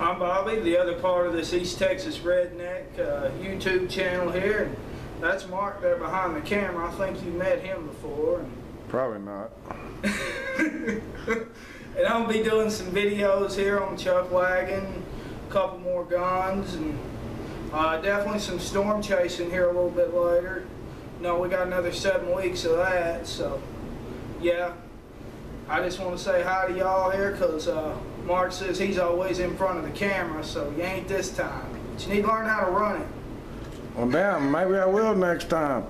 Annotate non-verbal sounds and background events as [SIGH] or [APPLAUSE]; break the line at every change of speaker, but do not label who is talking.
I'm Bobby, the other part of this East Texas Redneck uh, YouTube channel here. And that's Mark there behind the camera. I think you met him before. And,
Probably not. [LAUGHS]
and I'll be doing some videos here on Chuck Wagon, a couple more guns, and uh, definitely some storm chasing here a little bit later. No, we got another seven weeks of that, so yeah. I just want to say hi to y'all here because uh, Mark says he's always in front of the camera, so you ain't this time. But you need to learn how to run it.
Well, damn, maybe I will next time.